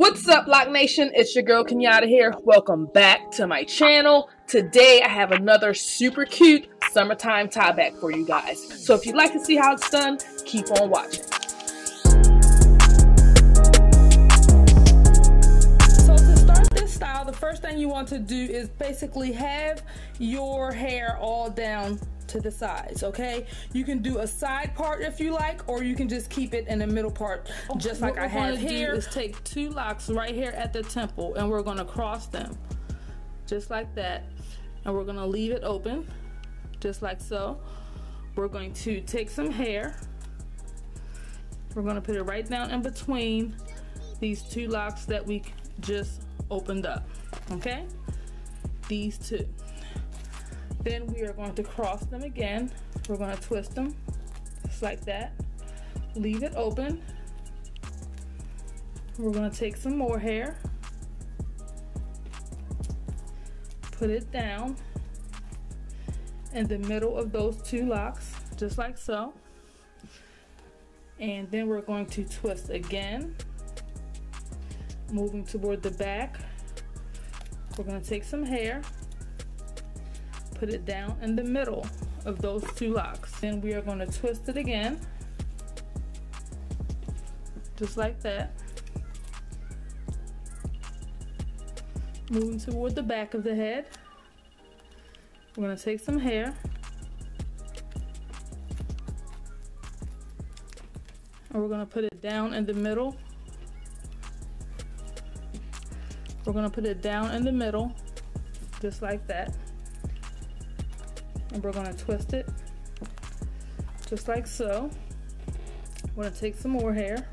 What's up, Loc Nation? It's your girl Kenyata here. Welcome back to my channel. Today I have another super cute summertime tie back for you guys. So if you'd like to see how it's done, keep on watching. So to start this style, the first thing you want to do is basically have your hair all down to the sides, okay? You can do a side part if you like, or you can just keep it in the middle part, just like I have here. Is take two locks right here at the temple, and we're gonna cross them, just like that. And we're gonna leave it open, just like so. We're going to take some hair. We're gonna put it right down in between these two locks that we just opened up, okay? These two. Then we are going to cross them again. We're going to twist them just like that. Leave it open. We're going to take some more hair. Put it down in the middle of those two locks, just like so. And then we're going to twist again, moving toward the back. We're going to take some hair put it down in the middle of those two locks. Then we are going to twist it again, just like that. Moving toward the back of the head. We're going to take some hair. And we're going to put it down in the middle. We're going to put it down in the middle, just like that and we're going to twist it just like so. I'm to take some more hair.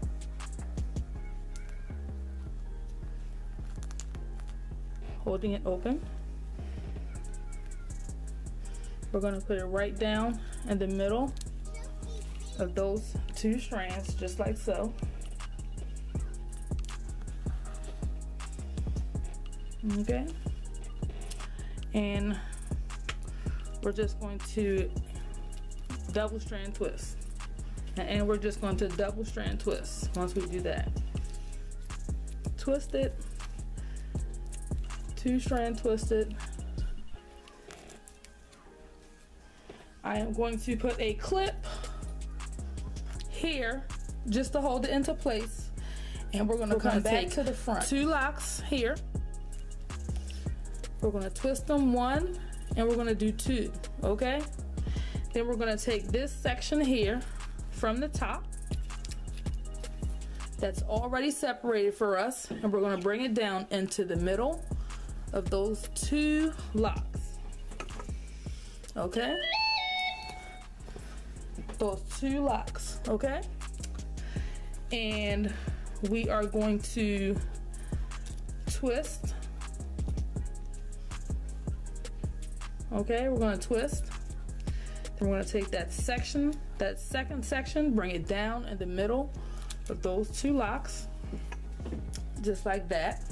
Holding it open. We're going to put it right down in the middle of those two strands, just like so. Okay. And we're just going to double strand twist. And we're just going to double strand twist once we do that. Twist it, two strand twisted. I am going to put a clip here just to hold it into place. And we're gonna come back to the front. Two locks here. We're gonna twist them one and we're gonna do two, okay? Then we're gonna take this section here from the top that's already separated for us and we're gonna bring it down into the middle of those two locks, okay? Those two locks, okay? And we are going to twist Okay, we're gonna twist. Then we're gonna take that section, that second section, bring it down in the middle of those two locks, just like that.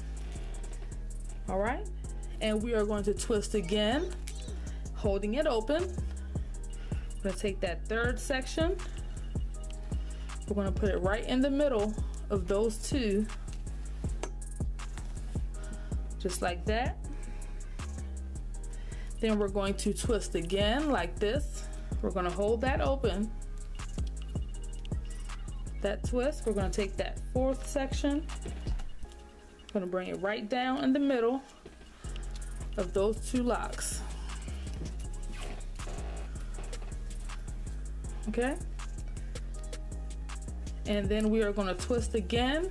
All right, and we are going to twist again, holding it open. We're gonna take that third section. We're gonna put it right in the middle of those two, just like that. Then we're going to twist again like this. We're gonna hold that open. That twist, we're gonna take that fourth section. Gonna bring it right down in the middle of those two locks. Okay? And then we are gonna twist again.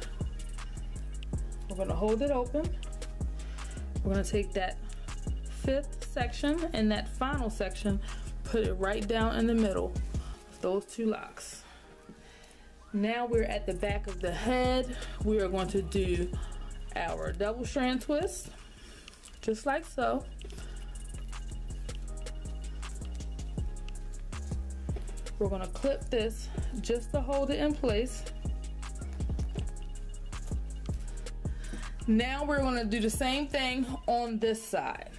We're gonna hold it open. We're gonna take that fifth section and that final section, put it right down in the middle of those two locks. Now we're at the back of the head. We are going to do our double strand twist, just like so. We're gonna clip this just to hold it in place. Now we're gonna do the same thing on this side.